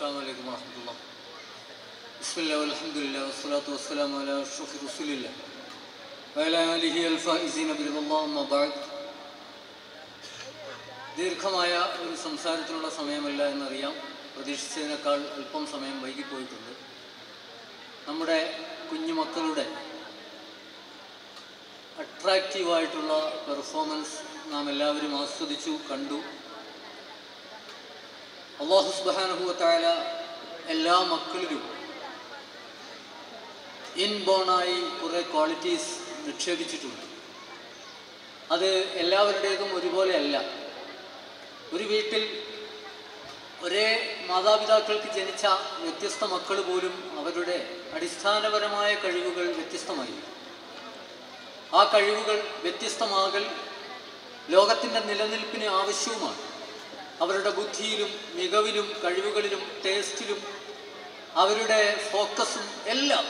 السلام عليكم ورحمة الله بسم الله والحمد لله والصلاة والسلام على أشرف رسول الله وعلى آله الفائزين برضا الله أما بعد ദീർഘമായ ഒരു സംസാരത്തിനുള്ള സമയമല്ല എന്നറിയാം പ്രതീക്ഷിച്ചതിനേക്കാൾ അല്പം സമയം വൈകിപ്പോയിട്ടുണ്ട് നമ്മുടെ കുഞ്ഞുമക്കളുടെ അട്രാക്റ്റീവായിട്ടുള്ള പെർഫോമൻസ് നാം എല്ലാവരും ആസ്വദിച്ചു കണ്ടു അള്ളാഹു സുബാനുഭവത്തായ എല്ലാ മക്കളിലും ഇൻബോണായി കുറെ ക്വാളിറ്റീസ് നിക്ഷേപിച്ചിട്ടുണ്ട്. അത് എല്ലാവരുടേതും ഒരുപോലെയല്ല. ഒരു വീട്ടിൽ ഒരേ മാതാപിതാക്കൾക്ക് ജനിച്ച വ്യത്യസ്ത മക്കൾ പോലും അവരുടെ അടിസ്ഥാനപരമായ കഴിവുകൾ വ്യത്യസ്തമായി. ആ കഴിവുകൾ വ്യത്യസ്തമാകൽ ലോകത്തിന്റെ നിലനിൽപ്പിന് ആവശ്യവുമാണ്. അവരുടെ ബുദ്ധിയിലും മികവിലും കഴിവുകളിലും ടേസ്റ്റിലും അവരുടെ ഫോക്കസും എല്ലാം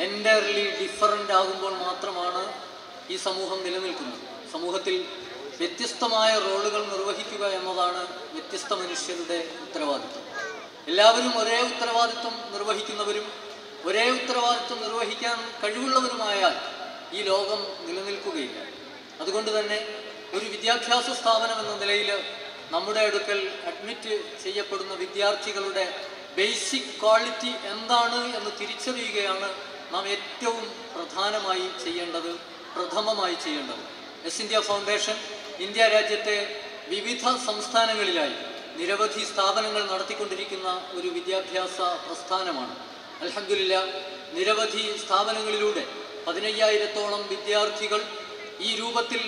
എന്റയർലി ഡിഫറന്റ് ആകുമ്പോൾ മാത്രമാണ് ഈ സമൂഹം നിലനിൽക്കുന്നത്. സമൂഹത്തിൽ വ്യത്യസ്തമായ റോളുകൾ നിർവഹിക്കുക എന്നതാണ് വ്യത്യസ്ത മനുഷ്യരുടെ ഉത്തരവാദിത്വം. എല്ലാവരും ഒരേ ഉത്തരവാദിത്വം നിർവഹിക്കുന്നവരും ഒരേ ഉത്തരവാദിത്വം നിർവഹിക്കാൻ കഴിവുള്ളവരുമായാൽ ഈ ലോകം നിലനിൽക്കുകയില്ല. അതുകൊണ്ട് തന്നെ ഒരു വിദ്യാഭ്യാസ സ്ഥാപനം എന്ന നിലയിൽ നമ്മുടെ അടുക്കൽ അഡ്മിറ്റ് ചെയ്യപ്പെടുന്ന വിദ്യാർത്ഥികളുടെ ബേസിക് ക്വാളിറ്റി എന്താണ് എന്ന് തിരിച്ചറിയുകയാണ് നാം ഏറ്റവും പ്രധാനമായി ചെയ്യേണ്ടത് പ്രഥമമായി ചെയ്യേണ്ടത്. എസ് ഇന്ത്യ ഫൗണ്ടേഷൻ ഇന്ത്യ രാജ്യത്തെ വിവിധ സംസ്ഥാനങ്ങളിലായി നിരവധി സ്ഥാപനങ്ങൾ നടത്തിക്കൊണ്ടിരിക്കുന്ന ഒരു വിദ്യാഭ്യാസ പ്രസ്ഥാനമാണ്. അലഹമില്ല നിരവധി സ്ഥാപനങ്ങളിലൂടെ പതിനയ്യായിരത്തോളം വിദ്യാർത്ഥികൾ ഈ രൂപത്തിൽ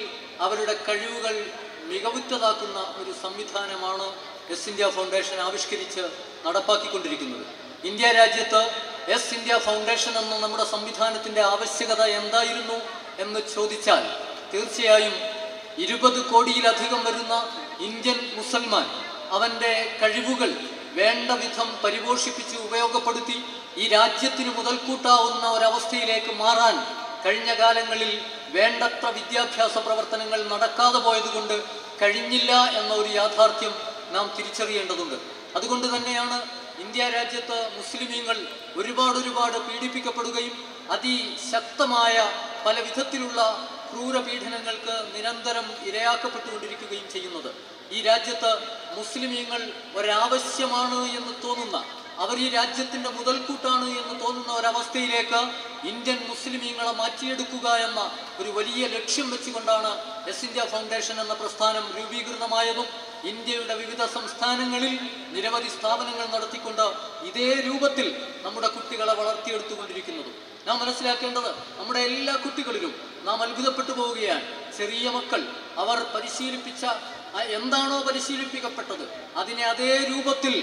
അവരുടെ കഴിവുകൾ മികവുറ്റതാക്കുന്ന ഒരു സംവിധാനമാണ് എസ് ഇന്ത്യ ഫൗണ്ടേഷൻ ആവിഷ്കരിച്ച് നടപ്പാക്കിക്കൊണ്ടിരിക്കുന്നത്. ഇന്ത്യ രാജ്യത്ത് എസ് ഇന്ത്യ ഫൗണ്ടേഷൻ എന്ന നമ്മുടെ സംവിധാനത്തിന്റെ ആവശ്യകത എന്തായിരുന്നു എന്ന് ചോദിച്ചാൽ തീർച്ചയായും ഇരുപത് കോടിയിലധികം വരുന്ന ഇന്ത്യൻ മുസൽമാൻ അവന്റെ കഴിവുകൾ വേണ്ട വിധം പരിപോഷിപ്പിച്ച് ഉപയോഗപ്പെടുത്തി ഈ രാജ്യത്തിന് മുതൽക്കൂട്ടാവുന്ന ഒരവസ്ഥയിലേക്ക് മാറാൻ കഴിഞ്ഞ കാലങ്ങളിൽ വേണ്ടത്ര വിദ്യാഭ്യാസ പ്രവർത്തനങ്ങൾ നടക്കാതെ പോയതുകൊണ്ട് കഴിഞ്ഞില്ല എന്ന ഒരു യാഥാർത്ഥ്യം നാം തിരിച്ചറിയേണ്ടതുണ്ട്. അതുകൊണ്ട് തന്നെയാണ് ഇന്ത്യ രാജ്യത്ത് മുസ്ലിമീങ്ങൾ ഒരുപാട് ഒരുപാട് പീഡിപ്പിക്കപ്പെടുകയും അതിശക്തമായ പല വിധത്തിലുള്ള ക്രൂരപീഡനങ്ങൾക്ക് നിരന്തരം ഇരയാക്കപ്പെട്ടുകൊണ്ടിരിക്കുകയും ചെയ്യുന്നത്. ഈ രാജ്യത്ത് മുസ്ലിമീങ്ങൾ ഒരാവശ്യമാണ് എന്ന് തോന്നുന്ന അവർ ഈ രാജ്യത്തിന്റെ മുതൽക്കൂട്ടാണ് എന്ന് തോന്നുന്ന ഒരവസ്ഥയിലേക്ക് ഇന്ത്യൻ മുസ്ലിമീങ്ങളെ മാറ്റിയെടുക്കുക എന്ന ഒരു വലിയ ലക്ഷ്യം വെച്ചുകൊണ്ടാണ് എസ് ഇന്ത്യ ഫൗണ്ടേഷൻ എന്ന പ്രസ്ഥാനം രൂപീകൃതമായതും ഇന്ത്യയുടെ വിവിധ സംസ്ഥാനങ്ങളിൽ നിരവധി സ്ഥാപനങ്ങൾ നടത്തിക്കൊണ്ട് ഇതേ രൂപത്തിൽ നമ്മുടെ കുട്ടികളെ വളർത്തിയെടുത്തുകൊണ്ടിരിക്കുന്നതും. നാം മനസ്സിലാക്കേണ്ടത് നമ്മുടെ എല്ലാ കുട്ടികളിലും നാം അത്ഭുതപ്പെട്ടു പോവുകയാണ്. ചെറിയ മക്കൾ അവർ പരിശീലിപ്പിച്ച എന്താണോ പരിശീലിപ്പിക്കപ്പെട്ടത് അതിനെ അതേ രൂപത്തിൽ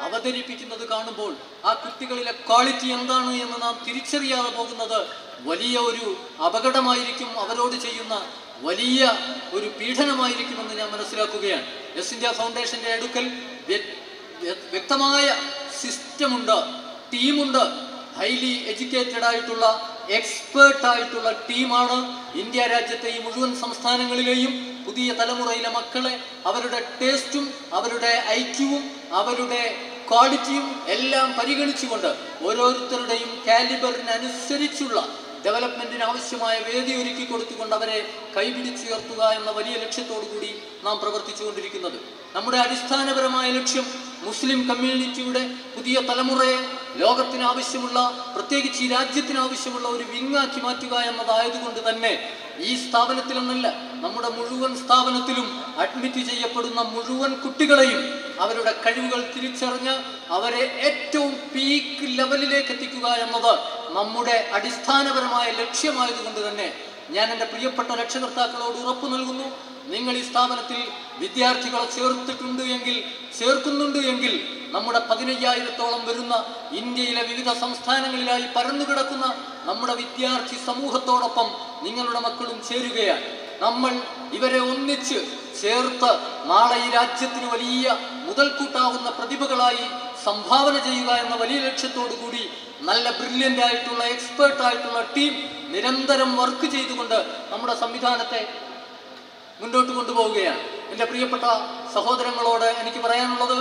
അവതരിപ്പിക്കുന്നത് കാണുമ്പോൾ ആ കുട്ടികളിലെ ക്വാളിറ്റി എന്താണ് എന്ന് നാം തിരിച്ചറിയാതെ പോകുന്നത് വലിയ ഒരു അപകടമായിരിക്കും അവരോട് ചെയ്യുന്ന വലിയ ഒരു പീഡനമായിരിക്കുമെന്ന് ഞാൻ മനസ്സിലാക്കുകയാണ്. എസ് ഇന്ത്യ ഫൗണ്ടേഷന്റെ അടുക്കൽ വ്യ- വ്യ- വ്യക്തമായ സിസ്റ്റമുണ്ട് ടീമുണ്ട്. ഹൈലി എഡ്യൂക്കേറ്റഡ് ആയിട്ടുള്ള എക്സ്പേർട്ട് ആയിട്ടുള്ള ടീമാണ് ഇന്ത്യ രാജ്യത്തെ ഈ മുഴുവൻ സംസ്ഥാനങ്ങളിലെയും പുതിയ തലമുറയിലെ മക്കളെ അവരുടെ ടേസ്റ്റും അവരുടെ ഐക്യവും അവരുടെ ക്വാളിറ്റിയും എല്ലാം പരിഗണിച്ചുകൊണ്ട് ഓരോരുത്തരുടെയും കാലിബറിനനുസരിച്ചുള്ള ഡെവലപ്മെന്റിന് ആവശ്യമായ വേദി ഒരുക്കി കൊടുത്തുകൊണ്ട് അവരെ കൈപിടിച്ചുയർത്തുക എന്ന വലിയ ലക്ഷ്യത്തോടുകൂടി നാം പ്രവർത്തിച്ചുകൊണ്ടിരിക്കുന്നത്. നമ്മുടെ അടിസ്ഥാനപരമായ ലക്ഷ്യം മുസ്ലിം കമ്മ്യൂണിറ്റിയുടെ പുതിയ തലമുറയെ ലോകത്തിന് ആവശ്യമുള്ള പ്രത്യേകിച്ച് ഈ രാജ്യത്തിന് ആവശ്യമുള്ള ഒരു വിങ്ങാക്കി മാറ്റുക എന്നതായതുകൊണ്ട് തന്നെ ഈ സ്ഥാപനത്തിലെന്നല്ല നമ്മുടെ മുഴുവൻ സ്ഥാപനത്തിലും അഡ്മിറ്റ് ചെയ്യപ്പെടുന്ന മുഴുവൻ കുട്ടികളെയും അവരുടെ കഴിവുകൾ തിരിച്ചറിഞ്ഞ് അവരെ ഏറ്റവും പീക്ക് ലെവലിലേക്ക് എത്തിക്കുക എന്നത് നമ്മുടെ അടിസ്ഥാനപരമായ ലക്ഷ്യമായതുകൊണ്ട് തന്നെ ഞാൻ എന്റെ പ്രിയപ്പെട്ട രക്ഷകർത്താക്കളോട് ഉറപ്പു നൽകുന്നു. നിങ്ങൾ ഈ സ്ഥാപനത്തിൽ വിദ്യാർത്ഥികളെ ചേർത്തിട്ടുണ്ട് എങ്കിൽ ചേർക്കുന്നുണ്ട് എങ്കിൽ നമ്മുടെ പതിനയ്യായിരത്തോളം വരുന്ന ഇന്ത്യയിലെ വിവിധ സംസ്ഥാനങ്ങളിലായി പരന്നു കിടക്കുന്ന നമ്മുടെ വിദ്യാർത്ഥി സമൂഹത്തോടൊപ്പം നിങ്ങളുടെ മക്കളും ചേരുകയാണ്. നമ്മൾ ഇവരെ ഒന്നിച്ച് ചേർത്ത് നാളെ ഈ രാജ്യത്തിന് വലിയ മുതൽക്കൂട്ടാവുന്ന പ്രതിഭകളായി സംഭാവന ചെയ്യുക എന്ന വലിയ ലക്ഷ്യത്തോടു കൂടി നല്ല ബ്രില്യന്റ് ആയിട്ടുള്ള എക്സ്പേർട്ട് ആയിട്ടുള്ള ടീം നിരന്തരം വർക്ക് ചെയ്തുകൊണ്ട് നമ്മുടെ സംവിധാനത്തെ മുന്നോട്ട് കൊണ്ടുപോവുകയാണ്. എന്റെ പ്രിയപ്പെട്ട സഹോദരങ്ങളോട് എനിക്ക് പറയാനുള്ളത്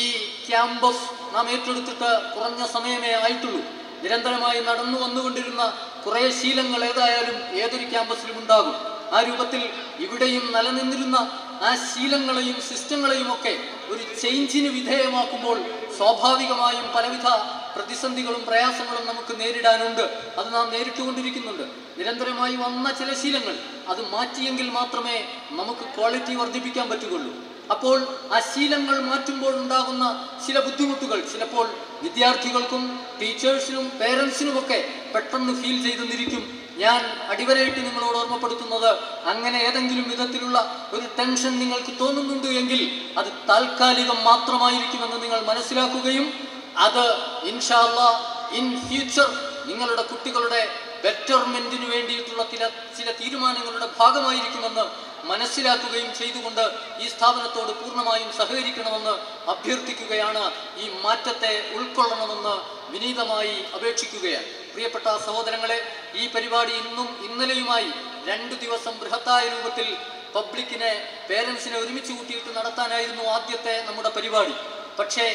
ഈ ക്യാമ്പസ് നാം ഏറ്റെടുത്തിട്ട് കുറഞ്ഞ സമയമേ ആയിട്ടുള്ളൂ. നിരന്തരമായി നടന്നു വന്നുകൊണ്ടിരുന്ന കുറേ ശീലങ്ങൾ ഏതായാലും ഏതൊരു ക്യാമ്പസിലും ഉണ്ടാകും. ആ രൂപത്തിൽ ഇവിടെയും നിലനിന്നിരുന്ന ആ ശീലങ്ങളെയും സിസ്റ്റങ്ങളെയും ഒക്കെ ഒരു ചേഞ്ചിന് വിധേയമാക്കുമ്പോൾ സ്വാഭാവികമായും പലവിധ പ്രതിസന്ധികളും പ്രയാസങ്ങളും നമുക്ക് നേരിടാനുണ്ട്. അത് നാം നേരിട്ടുകൊണ്ടിരിക്കുന്നുണ്ട്. നിരന്തരമായി വന്ന ചില ശീലങ്ങൾ അത് മാറ്റിയെങ്കിൽ മാത്രമേ നമുക്ക് ക്വാളിറ്റി വർദ്ധിപ്പിക്കാൻ പറ്റുകയുള്ളൂ. അപ്പോൾ ആ ശീലങ്ങൾ മാറ്റുമ്പോൾ ഉണ്ടാകുന്ന ചില ബുദ്ധിമുട്ടുകൾ ചിലപ്പോൾ വിദ്യാർത്ഥികൾക്കും ടീച്ചേഴ്സിനും പേരൻസിനുമൊക്കെ പെട്ടെന്ന് ഫീൽ ചെയ്തെന്നിരിക്കും. ഞാൻ അടിവരയിട്ട് നിങ്ങളോട് ഓർമ്മപ്പെടുത്തുന്നത് അങ്ങനെ ഏതെങ്കിലും വിധത്തിലുള്ള ഒരു ടെൻഷൻ നിങ്ങൾക്ക് തോന്നുന്നുണ്ട് എങ്കിൽ അത് താൽക്കാലികം മാത്രമായിരിക്കുമെന്ന് നിങ്ങൾ മനസ്സിലാക്കുകയും അത് ഇൻഷാല്ല ഇൻ ഫ്യൂച്ചർ നിങ്ങളുടെ കുട്ടികളുടെ ബെറ്റർമെന്റിന് വേണ്ടിയിട്ടുള്ള ചില ചില തീരുമാനങ്ങളുടെ ഭാഗമായിരിക്കുമെന്ന് മനസ്സിലാക്കുകയും ചെയ്തുകൊണ്ട് ഈ സ്ഥാപനത്തോട് പൂർണമായും സഹകരിക്കണമെന്ന് അഭ്യർത്ഥിക്കുകയാണ് ഈ മാറ്റത്തെ ഉൾക്കൊള്ളണമെന്ന് വിനീതമായി അപേക്ഷിക്കുകയാണ്. പ്രിയപ്പെട്ട സഹോദരങ്ങളെ ഈ പരിപാടി ഇന്നും ഇന്നലെയുമായി രണ്ടു ദിവസം ബൃഹത്തായ രൂപത്തിൽ പബ്ലിക്കിനെ പേരൻസിനെ ഒരുമിച്ച് കൂട്ടിയിട്ട് നടത്താനായിരുന്നു ആദ്യത്തെ നമ്മുടെ പരിപാടി. പക്ഷേ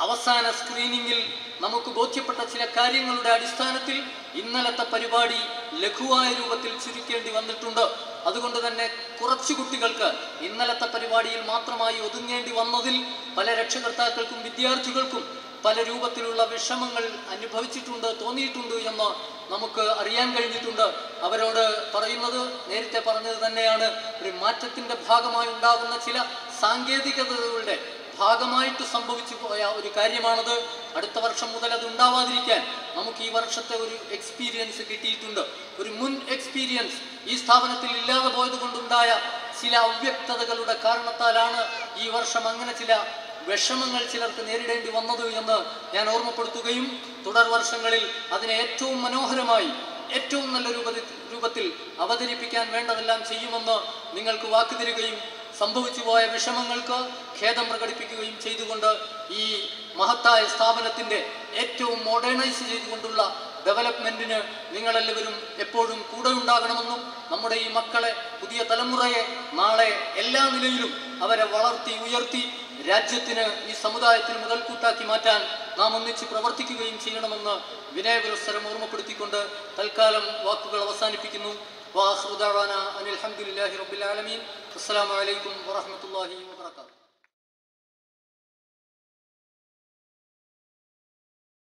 അവസാന സ്ക്രീനിങ്ങിൽ നമുക്ക് ബോധ്യപ്പെട്ട ചില കാര്യങ്ങളുടെ അടിസ്ഥാനത്തിൽ ഇന്നലത്തെ പരിപാടി ലഘുവായ രൂപത്തിൽ ചുരുക്കേണ്ടി വന്നിട്ടുണ്ട്. അതുകൊണ്ട് തന്നെ കുറച്ചു കുട്ടികൾക്ക് ഇന്നലത്തെ പരിപാടിയിൽ മാത്രമായി ഒതുങ്ങേണ്ടി വന്നതിൽ പല രക്ഷകർത്താക്കൾക്കും വിദ്യാർത്ഥികൾക്കും പല രൂപത്തിലുള്ള വിഷമങ്ങൾ അനുഭവിച്ചിട്ടുണ്ട് തോന്നിയിട്ടുണ്ട് എന്ന് നമുക്ക് അറിയാൻ കഴിഞ്ഞിട്ടുണ്ട്. അവരോട് പറയുന്നത് നേരത്തെ പറഞ്ഞത് തന്നെയാണ്. ഒരു മാറ്റത്തിന്റെ ഭാഗമായി ഉണ്ടാകുന്ന ചില സാങ്കേതികതകളുടെ ഭാഗമായിട്ട് സംഭവിച്ചു പോയ ഒരു കാര്യമാണത്. അടുത്ത വർഷം മുതൽ അത് ഉണ്ടാവാതിരിക്കാൻ നമുക്ക് ഈ വർഷത്തെ ഒരു എക്സ്പീരിയൻസ് കിട്ടിയിട്ടുണ്ട്. ഒരു മുൻ എക്സ്പീരിയൻസ് ഈ സ്ഥാപനത്തിൽ ഇല്ലാതെ പോയത് കൊണ്ടുണ്ടായ ചില അവ്യക്തതകളുടെ കാരണത്താലാണ് ഈ വർഷം അങ്ങനെ ചില വിഷമങ്ങൾ ചിലർക്ക് നേരിടേണ്ടി വന്നത് എന്ന് ഞാൻ ഓർമ്മപ്പെടുത്തുകയും തുടർ വർഷങ്ങളിൽ അതിനെ ഏറ്റവും മനോഹരമായി ഏറ്റവും നല്ല രൂപത്തിൽ രൂപത്തിൽ അവതരിപ്പിക്കാൻ വേണ്ടതെല്ലാം ചെയ്യുമെന്ന് നിങ്ങൾക്ക് വാക്കു തരികയും സംഭവിച്ചു പോയ വിഷമങ്ങൾക്ക് ഖേദം പ്രകടിപ്പിക്കുകയും ചെയ്തുകൊണ്ട് ഈ മഹത്തായ സ്ഥാപനത്തിന്റെ ഏറ്റവും മോഡേണൈസ് ചെയ്തുകൊണ്ടുള്ള ഡെവലപ്മെന്റിന് നിങ്ങളെല്ലാവരും എപ്പോഴും കൂടെ ഉണ്ടാകണമെന്നും നമ്മുടെ ഈ മക്കളെ പുതിയ തലമുറയെ നാളെ എല്ലാ നിലയിലും അവരെ വളർത്തി ഉയർത്തി രാജ്യത്തിന് ഈ സമുദായത്തിന് മുതൽക്കൂട്ടാക്കി മാറ്റാൻ നാം ഒന്നിച്ച് പ്രവർത്തിക്കുകയും ചെയ്യണമെന്ന് വിനയപുരസ്സരം ഓർമ്മപ്പെടുത്തിക്കൊണ്ട് തൽക്കാലം വാക്കുകൾ അവസാനിപ്പിക്കുന്നു. وآخر دعوانا أن الحمد لله رب العالمين. والسلام عليكم ورحمة الله وبركاته.